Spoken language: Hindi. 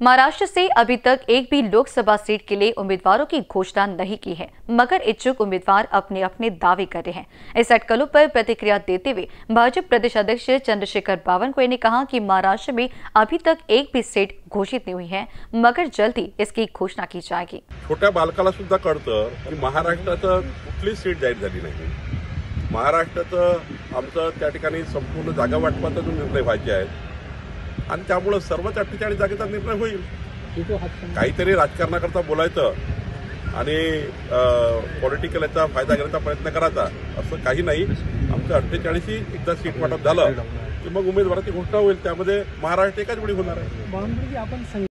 महाराष्ट्र से अभी तक एक भी लोकसभा सीट के लिए उम्मीदवारों की घोषणा नहीं की है, मगर इच्छुक उम्मीदवार अपने अपने दावे कर रहे हैं। इस अटकलों पर प्रतिक्रिया देते हुए भाजपा प्रदेश अध्यक्ष चंद्रशेखर बावनकुळे ने कहा कि महाराष्ट्र में अभी तक एक भी सीट घोषित नहीं हुई है, मगर जल्द ही इसकी घोषणा की जाएगी। छोट्या बालकाला सुद्धा कळतं की महाराष्ट्राचं कुठलीच सीट संपूर्ण जागा वाटपाचा जो निर्णय व्हायचे आणि त्यामुळं सर्वच अठ्ठेचाळीस जागेचा निर्णय होईल. काहीतरी राजकारणाकरता बोलायचं आणि पॉलिटिकल याचा फायदा घेण्याचा प्रयत्न करायचा असं काही नाही. आमचं अठ्ठेचाळीसही एकदा सीट वाटप झालं की मग उमेदवाराची घोषणा होईल. त्यामध्ये महाराष्ट्र एकाच वेळी होणार आहे.